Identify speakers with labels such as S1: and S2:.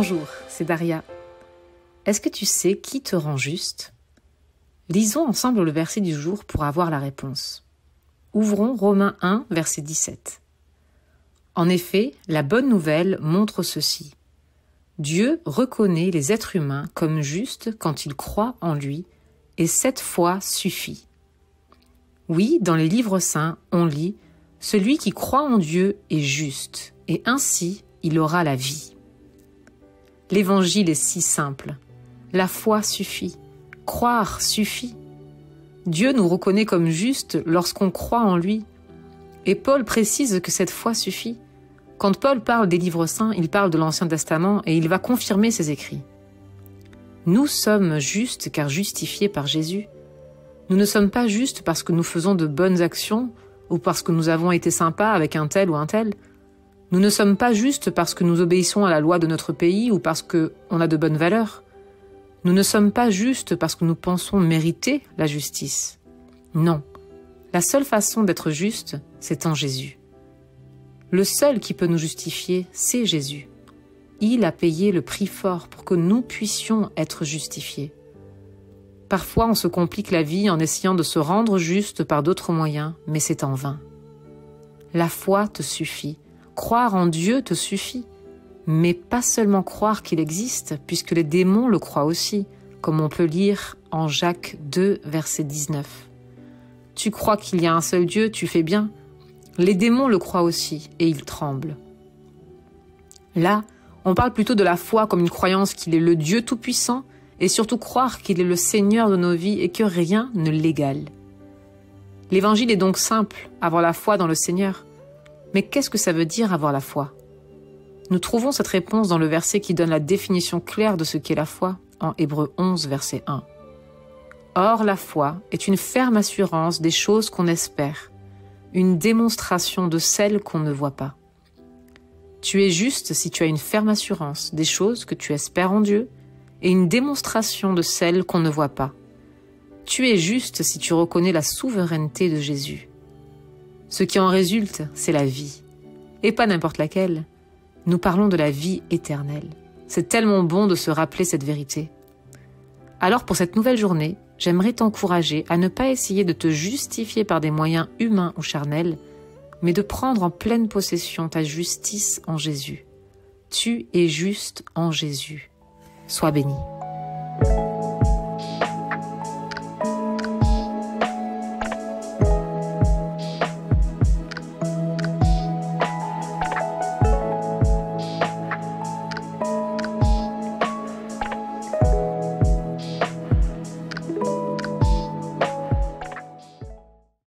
S1: Bonjour, c'est Daria. Est-ce que tu sais qui te rend juste? Lisons ensemble le verset du jour pour avoir la réponse. Ouvrons Romains 1, verset 17. En effet, la bonne nouvelle montre ceci. Dieu reconnaît les êtres humains comme justes quand ils croient en lui, et cette foi suffit. Oui, dans les livres saints, on lit Celui qui croit en Dieu est juste, et ainsi il aura la vie. L'évangile est si simple. La foi suffit. Croire suffit. Dieu nous reconnaît comme justes lorsqu'on croit en lui. Et Paul précise que cette foi suffit. Quand Paul parle des livres saints, il parle de l'Ancien Testament et il va confirmer ses écrits. Nous sommes justes car justifiés par Jésus. Nous ne sommes pas justes parce que nous faisons de bonnes actions ou parce que nous avons été sympas avec un tel ou un tel. Nous ne sommes pas justes parce que nous obéissons à la loi de notre pays ou parce que on a de bonnes valeurs. Nous ne sommes pas justes parce que nous pensons mériter la justice. Non. La seule façon d'être juste, c'est en Jésus. Le seul qui peut nous justifier, c'est Jésus. Il a payé le prix fort pour que nous puissions être justifiés. Parfois on se complique la vie en essayant de se rendre juste par d'autres moyens, mais c'est en vain. La foi te suffit Croire en Dieu te suffit, mais pas seulement croire qu'il existe, puisque les démons le croient aussi, comme on peut lire en Jacques 2, verset 19. Tu crois qu'il y a un seul Dieu, tu fais bien. Les démons le croient aussi, et ils tremblent. Là, on parle plutôt de la foi comme une croyance qu'il est le Dieu Tout-Puissant, et surtout croire qu'il est le Seigneur de nos vies et que rien ne l'égale. L'évangile est donc simple, avoir la foi dans le Seigneur. Mais qu'est-ce que ça veut dire avoir la foi? Nous trouvons cette réponse dans le verset qui donne la définition claire de ce qu'est la foi, en Hébreu 11, verset 1. Or, la foi est une ferme assurance des choses qu'on espère, une démonstration de celles qu'on ne voit pas. Tu es juste si tu as une ferme assurance des choses que tu espères en Dieu et une démonstration de celles qu'on ne voit pas. Tu es juste si tu reconnais la souveraineté de Jésus. Ce qui en résulte, c'est la vie. Et pas n'importe laquelle. Nous parlons de la vie éternelle. C'est tellement bon de se rappeler cette vérité. Alors pour cette nouvelle journée, j'aimerais t'encourager à ne pas essayer de te justifier par des moyens humains ou charnels, mais de prendre en pleine possession ta justice en Jésus. Tu es juste en Jésus. Sois béni.